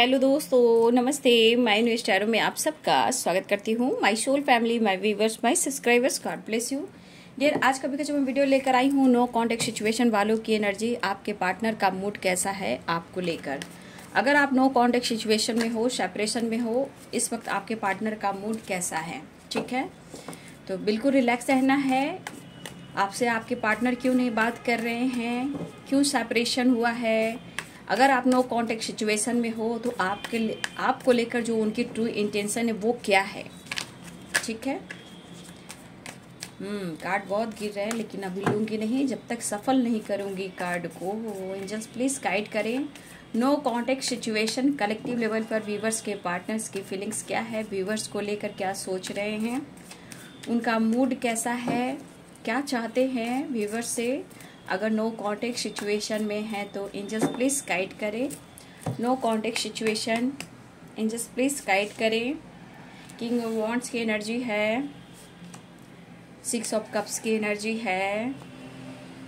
Hello दोस्तों, नमस्ते। मैं न्यू स्टारो में आप सबका स्वागत करती हूँ। My soul family my viewers my subscribers God bless you dear आज कभी का जो मैं वीडियो लेकर आई हूँ नो कॉन्टेक्ट सिचुएशन वालों की एनर्जी आपके पार्टनर का मूड कैसा है, आपको लेकर। अगर आप नो कॉन्टेक्ट सिचुएशन में हो सेपरेशन में हो, इस वक्त आपके पार्टनर का मूड कैसा है? ठीक है? तो बिल्कुल रिलैक्स रहना है। आपसे आपके पार्टनर क्यों नहीं बात कर रहे हैं? क्यों सेपरेशन हुआ है? अगर आप नो कॉन्टेक्ट सिचुएशन में हो तो आपके आपको लेकर जो उनकी ट्रू इंटेंशन है, वो क्या है? ठीक है? हम्म कार्ड बहुत गिर रहे हैं, लेकिन अभी लूँगी नहीं। जब तक सफल नहीं करूँगी कार्ड को एंजल्स प्लीज़ गाइड करें। No contact situation collective level पर व्यूवर्स के पार्टनर्स की फीलिंग्स क्या है? व्यूवर्स को लेकर क्या सोच रहे हैं? उनका मूड कैसा है? क्या चाहते हैं व्यूवर्स से? अगर नो कॉन्टेक्ट सिचुएशन में है तो एंजल्स प्लीज़ गाइड करें। No contact situation angels please guide करें। किंग वॉन्ट्स की एनर्जी है। सिक्स ऑफ़ कप्स की एनर्जी है।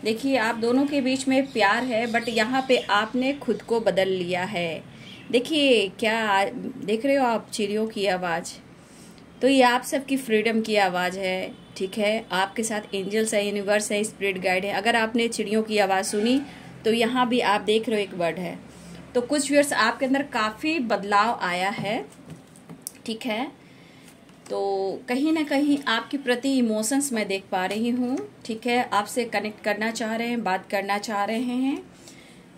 देखिए, आप दोनों के बीच में प्यार है बट यहाँ पे आपने खुद को बदल लिया है। देखिए, क्या देख रहे हो आप चिड़ियों की आवाज़? तो ये आप सबकी फ्रीडम की आवाज़ है, ठीक है? आपके साथ एंजल्स है यूनिवर्स है स्पिरिट गाइड है। अगर आपने चिड़ियों की आवाज़ सुनी तो यहाँ भी आप देख रहे हो एक वर्ड है। तो कुछ व्यूअर्स आपके अंदर काफ़ी बदलाव आया है, ठीक है? तो कहीं ना कहीं आपके प्रति इमोशंस मैं देख पा रही हूँ, ठीक है? आपसे कनेक्ट करना चाह रहे हैं, बात करना चाह रहे हैं।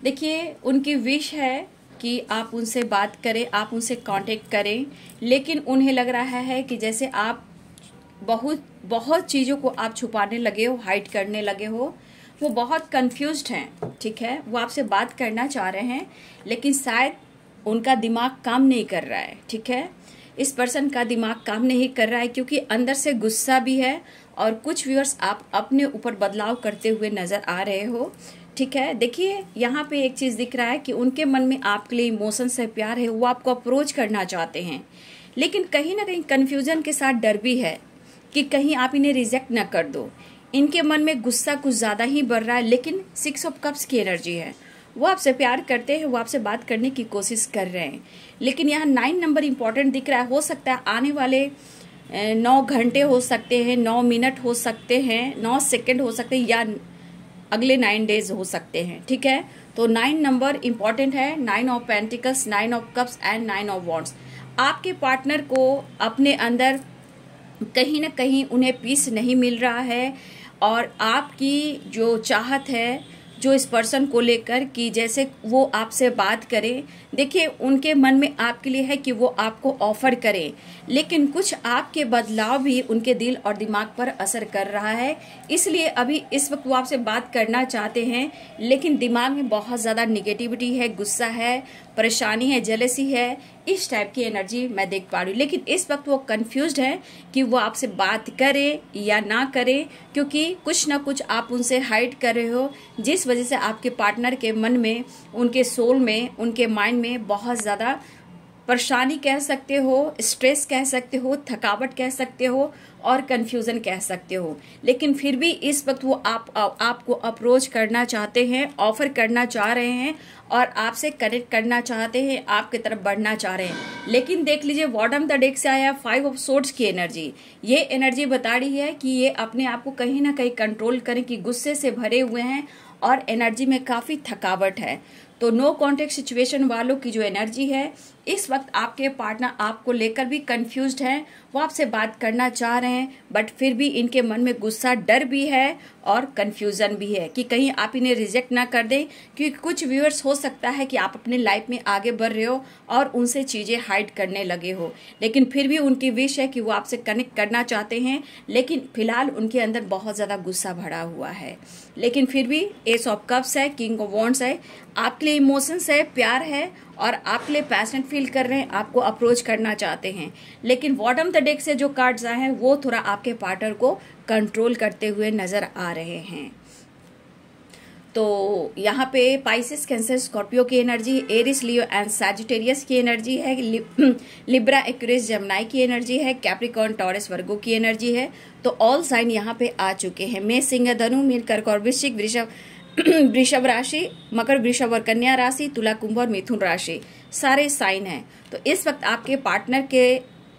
देखिए, उनकी विश है कि आप उनसे बात करें, आप उनसे कांटेक्ट करें। लेकिन उन्हें लग रहा है कि जैसे आप बहुत बहुत चीज़ों को आप छुपाने लगे हो हाइड करने लगे हो, वो बहुत कंफ्यूज हैं, ठीक है? वो आपसे बात करना चाह रहे हैं, लेकिन शायद उनका दिमाग काम नहीं कर रहा है, ठीक है? इस पर्सन का दिमाग काम नहीं कर रहा है क्योंकि अंदर से गुस्सा भी है और कुछ व्यूअर्स आप अपने ऊपर बदलाव करते हुए नज़र आ रहे हो। ठीक है? देखिए, यहाँ पे एक चीज़ दिख रहा है कि उनके मन में आपके लिए इमोशन से प्यार है, वो आपको अप्रोच करना चाहते हैं। लेकिन कहीं ना कहीं कन्फ्यूज़न के साथ डर भी है कि कहीं आप इन्हें रिजेक्ट ना कर दो। इनके मन में गुस्सा कुछ ज़्यादा ही बढ़ रहा है, लेकिन सिक्स ऑफ़ कप्स की एनर्जी है। वो आपसे प्यार करते हैं, वो आपसे बात करने की कोशिश कर रहे हैं। लेकिन यहाँ नाइन नंबर इंपॉर्टेंट दिख रहा है। हो सकता है आने वाले नौ घंटे हो सकते हैं, नौ मिनट हो सकते हैं, नौ सेकंड हो सकते हैं, या अगले नाइन डेज़ हो सकते हैं, ठीक है? तो नाइन नंबर इंपॉर्टेंट है nine of pentacles nine of cups and nine of wands आपके पार्टनर को अपने अंदर कहीं ना कहीं उन्हें पीस नहीं मिल रहा है और आपकी जो चाहत है जो इस पर्सन को लेकर कि जैसे वो आपसे बात करें, देखिए, उनके मन में आपके लिए है कि वो आपको ऑफ़र करें, लेकिन कुछ आपके बदलाव भी उनके दिल और दिमाग पर असर कर रहा है। इसलिए अभी इस वक्त वो आपसे बात करना चाहते हैं, लेकिन दिमाग में बहुत ज़्यादा निगेटिविटी है, गुस्सा है, परेशानी है जेलसी है इस टाइप की एनर्जी मैं देख पा रही हूँ। लेकिन इस वक्त वो कन्फ्यूज़ है कि वो आपसे बात करे या ना करे, क्योंकि कुछ ना कुछ आप उनसे हाइड कर रहे हो, जिस वजह से आपके पार्टनर के मन में, उनके सोल में, उनके माइंड में बहुत ज़्यादा परेशानी कह सकते हो स्ट्रेस कह सकते हो, थकावट कह सकते हो और कंफ्यूजन कह सकते हो। लेकिन फिर भी इस वक्त वो आप, आपको अप्रोच करना चाहते हैं ऑफ़र करना चाह रहे हैं और आपसे कनेक्ट करना चाहते हैं, आपकी तरफ़ बढ़ना चाह रहे हैं। लेकिन देख लीजिए वॉटम द डेक से आया? फाइव ऑफ़ सोर्ट्स की एनर्जी ये एनर्जी बता रही है कि ये अपने आप को कहीं ना कहीं कंट्रोल करें कि गुस्से से भरे हुए हैं और एनर्जी में काफ़ी थकावट है। तो नो कॉन्टेक्ट सिचुएशन वालों की जो एनर्जी है, इस वक्त आपके पार्टनर आपको लेकर भी कंफ्यूज्ड हैं, वो आपसे बात करना चाह रहे हैं बट फिर भी इनके मन में गुस्सा, डर भी है और कंफ्यूजन भी है कि कहीं आप इन्हें रिजेक्ट ना कर दें, क्योंकि कुछ व्यूअर्स हो सकता है कि आप अपने लाइफ में आगे बढ़ रहे हो और उनसे चीज़ें हाइड करने लगे हो। लेकिन फिर भी उनकी विश है कि वो आपसे कनेक्ट करना चाहते हैं, लेकिन फ़िलहाल उनके अंदर बहुत ज़्यादा गुस्सा भरा हुआ है। लेकिन फिर भी एस ऑफ़ कप्स है किंग ऑफ़ वॉन्ट्स है, आपके लिए इमोशंस है, प्यार है और आपके लिए पैशनेट फील कर रहे हैं, आपको अप्रोच करना चाहते हैं। लेकिन बॉटम द डेक से जो कार्ड्स आए हैं, वो थोड़ा आपके पार्टनर को कंट्रोल करते हुए नज़र आ रहे हैं। तो यहाँ पे पाइसिस कैंसर स्कॉर्पियो की energy Aries Leo and Sagittarius की एनर्जी है लिब्रा एक्यूरिस जमनाई की एनर्जी है कैप्रिकॉन टॉरस वर्गो की एनर्जी है। तो ऑल साइन यहाँ पे आ चुके हैं। मे सिंह, धनु मीन कर्क और वृश्चिक, वृषभ वृषभ राशि, मकर वृषभ और कन्या राशि, तुला कुंभ और मिथुन राशि, सारे साइन हैं। तो इस वक्त आपके पार्टनर के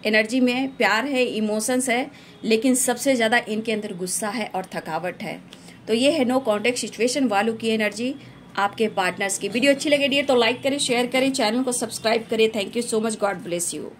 एनर्जी में प्यार है इमोशंस है, लेकिन सबसे ज़्यादा इनके अंदर गुस्सा है और थकावट है। तो ये है नो कॉन्टेक्ट सिचुएशन वालों की एनर्जी आपके पार्टनर्स की वीडियो अच्छी लगे डियर तो लाइक करें शेयर करें चैनल को सब्सक्राइब करें। Thank you so much God bless you